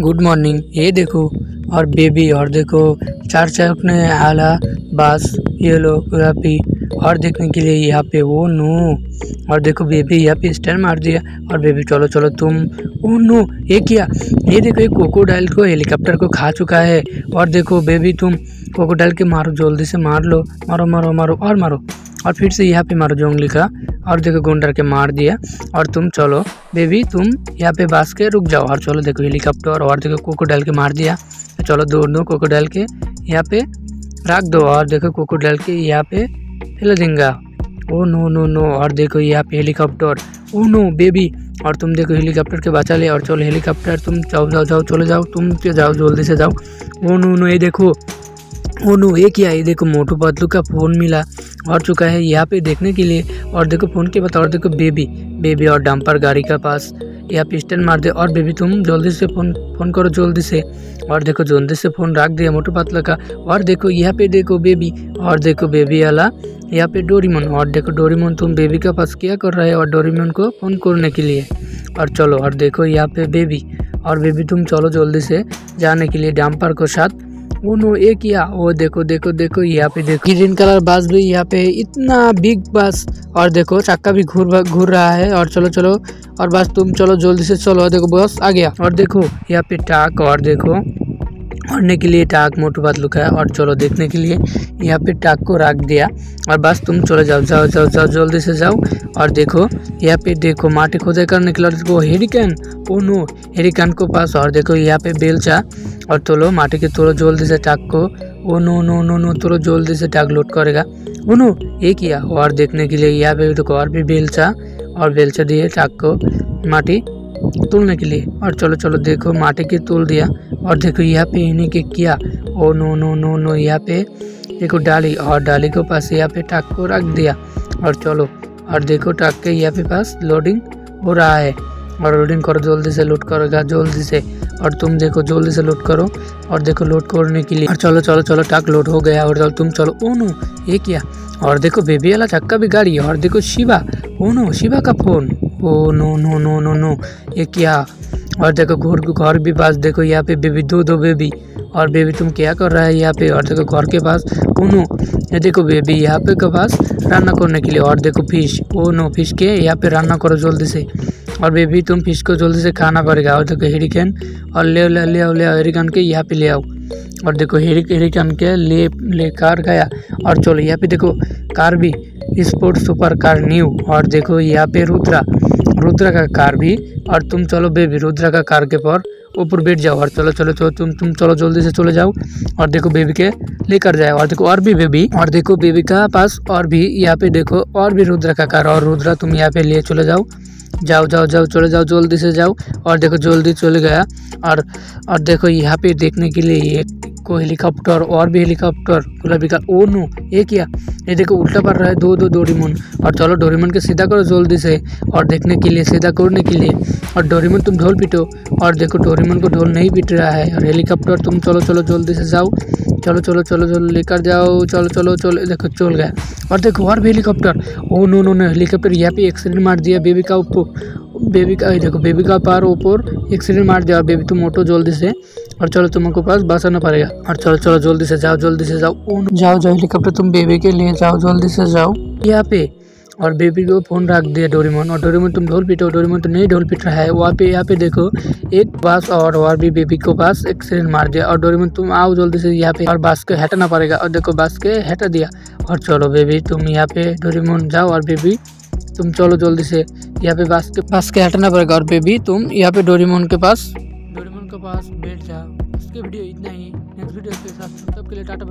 Good morning ये देखो, और बेबी और देखो, चार चौकने आला, बास येलो गुलाबी, और देखने के लिए यहाँ पे वो नो। और देखो बेबी यहाँ पे स्टैंड मार दिया, और बेबी चलो चलो, तुम, ओ नो, ये किया? ये देखो, ये कोकोडाइल को हेलीकॉप्टर को खा चुका है, और देखो बेबी तुम कोकोडाइल के मारो, जल्दी से मार लो। मारो मारो मारो, और मारो। और फिर से यहाँ पे मारो जोंगली का। और देखो गुंडर के मार दिया। और तुम चलो। बेबी, तुम यहाँ पे बास के रुक जाओ। और चलो देखो हेलीकॉप्टर। और देखो कोकोडाइल के मार दिया। चलो दोनों कोकोडाइल के यहाँ पे रख दो। और देखो कोकोडाइल के यहाँ पे हिल देंगे। Oh no no no. और देखो यहाँ पे हेलीकॉप्टर। Oh no, baby. और तुम देखो हेलीकॉप्टर के बचा ले। और चलो हेलीकॉप्टर, तुम जाओ जाओ जाओ, चले जाओ। तुम तो जाओ, जल्दी से जाओ। ओ नो नो, ये देखो। ओ नो ये क्या, ये देखो मोटू पतलू का फ़ोन मिला और चुका है यहाँ पे देखने के लिए और देखो फ़ोन के बाद और देखो बेबी बेबी और डंपर गाड़ी का पास। यहाँ पे स्टैंड मार दे और बेबी तुम जल्दी से फ़ोन फ़ोन करो जल्दी से। और देखो जल्दी से फ़ोन रख दिया मोटू पतला का। और देखो यहाँ पे देखो बेबी, और देखो बेबी वाला, यहाँ पे डोरीमोन, और देखो डोरीमोन तुम बेबी का पास क्या कर रहे हो? और डोरीमोन को फ़ोन करने के लिए। और चलो, और देखो यहाँ पे बेबी, और बेबी तुम चलो जल्दी से जाने के लिए डंपर को साथ वो नो एक या वो देखो देखो देखो यहाँ पे देखो। ग्रीन कलर बस भी यहाँ पे इतना बिग बस और देखो चक्का भी घूर घूर रहा है और चलो चलो और बस तुम चलो जल्दी से चलो देखो बस आ गया। और देखो यहाँ पे टाक और देखो। भरने के लिए टाक मोटू बात लुका है और चलो देखने के लिए यहाँ पे टाक को रख दिया और बस तुम चलो जाओ जाओ जाओ जाओ, जल्दी से जाओ और देखो, यहाँ पे देखो माटी खोदाई कर के लिए देखो हेरिकैन ओ नो हेरिकैन को पास और देखो यहाँ पे बेलचा और तोलो माटी के तोलो जल्दी से टाक को oh no no no no तोलो जल्दी से टाक लोड करेगा। ओ नो ये किया और देखने के लिए यहाँ पे देखो और भी बेलचा और बेलचा दिए टाक को, माटी। तोलने के लिए। और चलो चलो, देखो, माटी के तोल दिया। और देखो, यहाँ पे इन्हीं के किया। Oh, no no no no, यहाँ पे देखो डाली। और डाली को पास यहाँ पे टक को रख दिया। और चलो, और देखो टक के यहाँ पे पास लोडिंग हो रहा है। और लोडिंग करो, जल्दी से लोड करेगा जल्दी से। और तुम देखो, जल्दी से लोड करो। और देखो लोड करने के लिए। और चलो चलो चलो टक लोड हो गया। और चलो, तुम चलो, ओ, नो, ये किया। और देखो, बेबी वाला चक्का भी गाड़ी और देखो, शिवा ओ नो शिवा का phone? Oh, no no no no no. ये क्या? और देखो, घर घर भी पास देखो, यहाँ पे बेबी, दो दो बेबी। और बेबी, तुम क्या कर रहा है यहाँ पे? और देखो, घर के पास नो ये देखो, बेबी यहाँ पे के पास रान्ना करने के लिए। और देखो, फ़िश। ओ, नो, फ़िश के? यहाँ पे रान्ना करो जल्दी से। और बेबी, तुम फ़िश को जल्दी से खाना पड़ेगा और देखो हेरिकन और ले ले ले आओ ले आओ हेरिकन के यहाँ पे ले आओ। और देखो हेरिक हेरिकन के ले ले कार गया। और चलो, यहाँ पे देखो, कार भी। Sport super car new. और देखो यहाँ पे रुद्रा। रुद्रा का कार भी। और तुम चलो बेबी, रुद्रा का कार के पर ऊपर बैठ जाओ। और चलो चलो चलो, तुम तुम चलो जल्दी से चले जाओ। और देखो बेबी के लेकर जाए और देखो और भी बेबी। और देखो बेबी का पास और भी यहाँ पे देखो और भी रुद्रा का कार। और रुद्रा, तुम यहाँ पे लिए चले जाओ। जाओ जाओ जाओ, चले जाओ, जल्दी से जाओ। और देखो जल्दी चले गया। और और देखो यहाँ पे देखने के लिए एक को हेलीकॉप्टर और भी हेलीकॉप्टर। गुलाबी का ओ नो, ये क्या? ये देखो, उल्टा पड़ रहा है, दो दो डोरीमोन। और चलो, डोरीमोन के सीधा करो जल्दी से, और देखने के लिए, सीधा करने के लिए। और डोरीमोन, तुम ढोल पीटो। और देखो, डोरीमोन को ढोल नहीं पीट रहा है। और हेलीकॉप्टर, तुम चलो चलो, जल्दी से जाओ। चलो चलो चलो चलो लेकर जाओ। चलो चलो चलो, देखो, चल गया। और देखो, और भी helicopter. Oh no no no, helicopter, यहाँ पे एक्सीडेंट मार दिया बेबी का ऊपर। बेबी का देखो बेबी का पार ऊपर एक्सीडेंट मार दिया। बेबी तुम ऑटो जल्दी से। और चलो तुमको पास बसाना पड़ेगा और चलो चलो जल्दी से जाओ जल्दी से जाओ जाओ जाओ हेलीकॉप्टर तुम बेबी के लिए जाओ जल्दी से जाओ यहाँ पे और बेबी को फ़ोन रख दिया डोरीमोन और डोरीमोन तुम ढोल पीटो डोरीमोन तो नहीं ढोल पीट रहा है वहाँ पे यहाँ पे देखो एक बास और और भी बेबी को पास एक्सीडेंट मार दिया और डोरीमोन तुम आओ जल्दी से यहाँ पे और बास को हटाना पड़ेगा और देखो बास के हटा दिया और चलो बेबी तुम यहाँ पे डोरीमोन जाओ और बेबी तुम चलो जल्दी से यहाँ पे बास के पास के हटाना पड़ेगा और बेबी तुम यहाँ पे डोरीमोन के पास डोरीमोन के पास बैठ जाओ उसके वीडियो इतना ही। नेक्स्ट वीडियो के साथ। सबके लिए टाटा